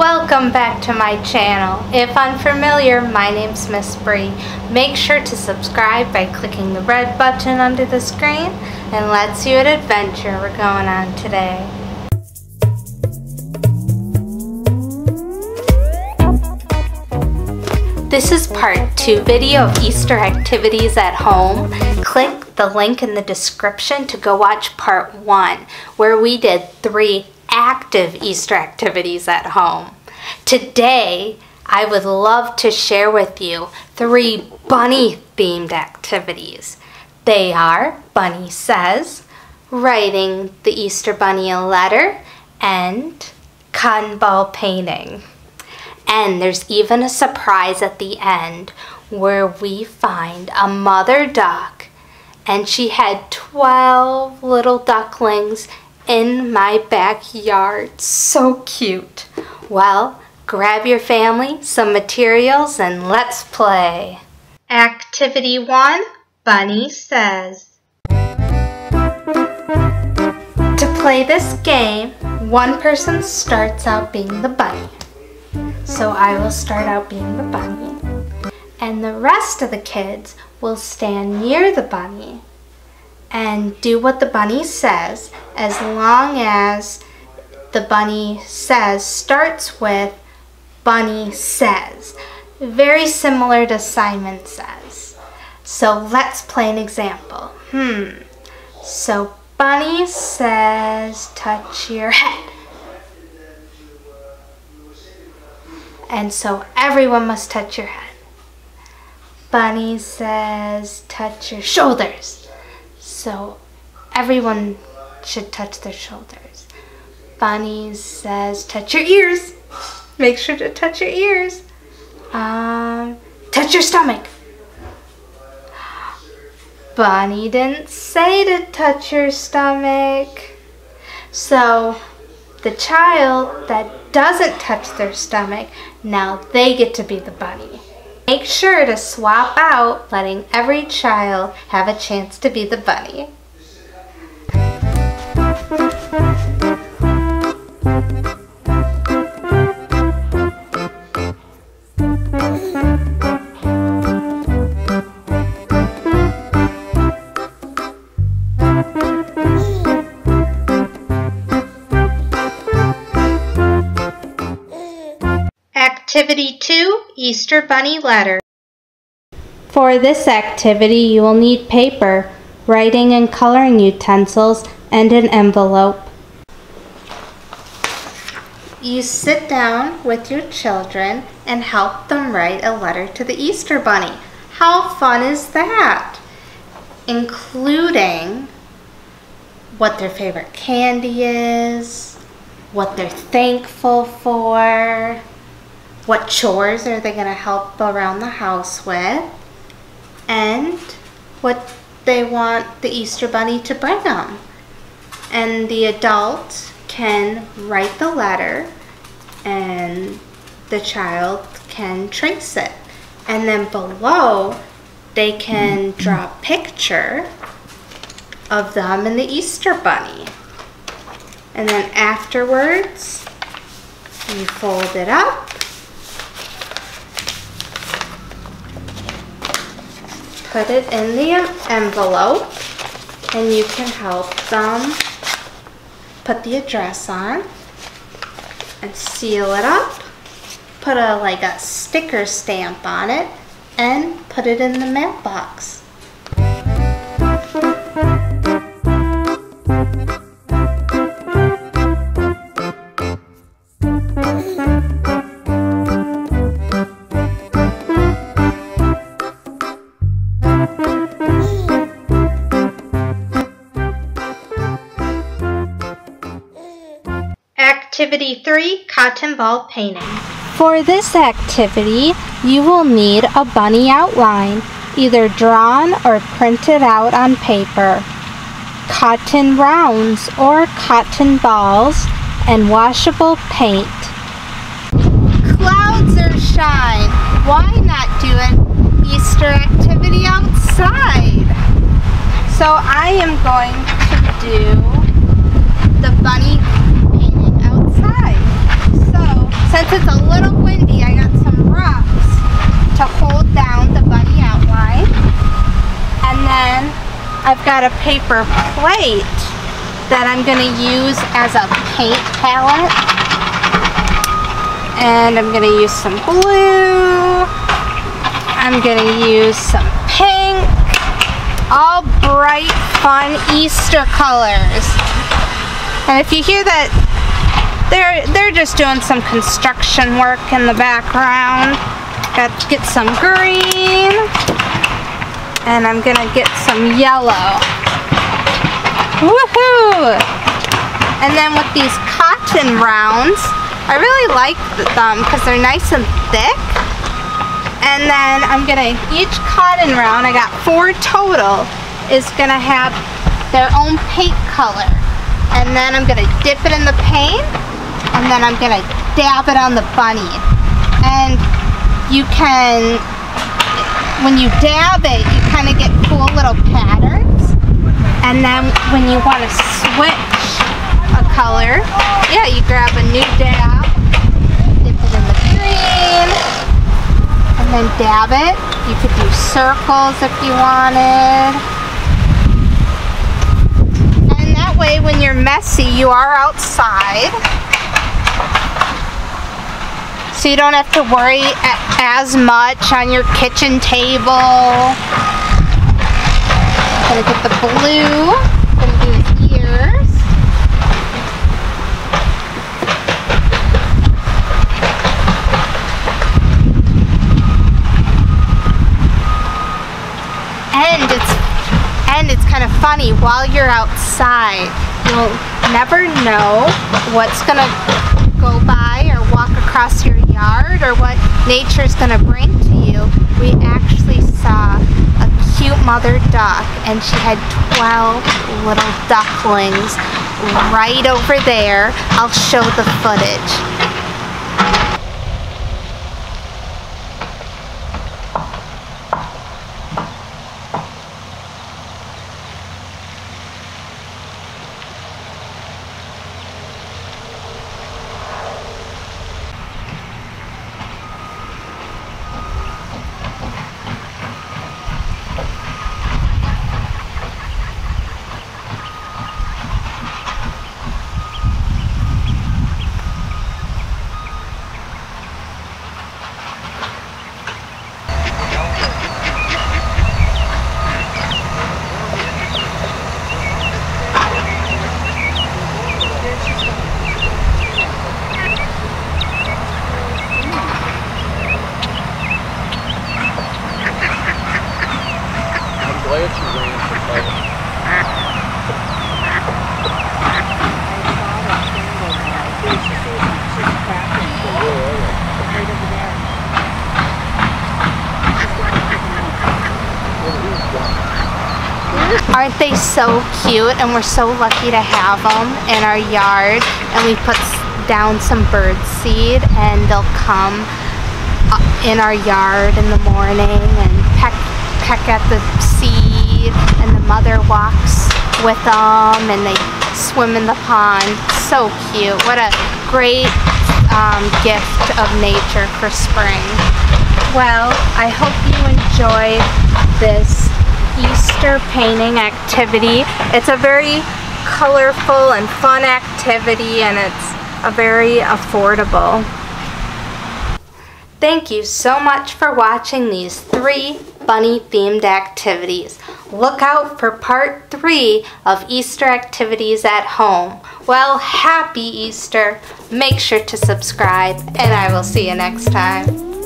Welcome back to my channel. If unfamiliar, my name's Miss Bri. Make sure to subscribe by clicking the red button under the screen and let's see what adventure we're going on today. This is part 2 video of Easter activities at home. Click the link in the description to go watch part 1 where we did 3 active Easter activities at home. Today, I would love to share with you three bunny themed activities. They are Bunny Says, writing the Easter Bunny a letter, and cotton ball painting. And there's even a surprise at the end where we find a mother duck and she had 12 little ducklings in my backyard. So cute. Well, grab your family, some materials, and let's play. Activity 1 Bunny Says. To play this game, one person starts out being the bunny. So I will start out being the bunny. And the rest of the kids will stand near the bunny and do what the bunny says as long as the bunny says starts with bunny says. Very similar to Simon says. So let's play an example. Hmm. So bunny says touch your head. And so everyone must touch your head. Bunny says touch your shoulders. So everyone should touch their shoulders. Bunny says touch your ears. Make sure to touch your ears. Um, touch your stomach. Bunny didn't say to touch your stomach. So the child that doesn't touch their stomach, now they get to be the bunny. Make sure to swap out, letting every child have a chance to be the bunny. Activity 2 Easter Bunny Letter. For this activity, you will need paper, writing and coloring utensils, and an envelope. You sit down with your children and help them write a letter to the Easter Bunny. How fun is that? Including what their favorite candy is, what they're thankful for, what chores are they going to help around the house with, and what they want the Easter Bunny to bring them. And the adult can write the letter and the child can trace it. And then below, they can draw a picture of them and the Easter Bunny. And then afterwards, you fold it up put it in the envelope and you can help them put the address on and seal it up. Put a like a sticker stamp on it and put it in the mailbox Activity 3 Cotton Ball Painting. For this activity, you will need a bunny outline, either drawn or printed out on paper, cotton rounds or cotton balls, and washable paint. Clouds are shine. Why not do an Easter activity outside? So I am going to do the bunny Since it's a little windy, I got some rocks to hold down the bunny outline. And then I've got a paper plate that I'm going to use as a paint palette. And I'm going to use some blue. I'm going to use some pink. All bright, fun Easter colors. And if you hear that, they're, they're just doing some construction work in the background. Got to get some green. And I'm to get some yellow. Woohoo! And then with these cotton rounds, I really like them because they're nice and thick. And then I'm gonna, each cotton round, I got four total, is gonna have their own paint color. And then I'm gonna dip it in the paint, and then I'm gonna dab it on the bunny. And you can, when you dab it, you kind of get cool little patterns. And then when you want to switch a color, yeah, you grab a new dab, dip it in the green, and then dab it. You could do circles if you wanted. And that way when you're messy, you are outside. So you don't have to worry as much on your kitchen table gonna get the blue. Gonna do his ears. And it's and it's kind of funny while you're outside. You'll never know what's gonna go by or walk across your yard or what nature's gonna bring to you. We actually saw a cute mother duck and she had 12 little ducklings right over there. I'll show the footage. Aren't they so cute? And we're so lucky to have them in our yard. And we put down some bird seed and they'll come in our yard in the morning and peck, peck at the seed. And the mother walks with them and they swim in the pond. So cute. What a great um, gift of nature for spring. Well, I hope you enjoyed this Easter painting activity. It's a very colorful and fun activity and it's a very affordable. Thank you so much for watching these three bunny themed activities. Look out for part three of Easter activities at home. Well, happy Easter. Make sure to subscribe and I will see you next time.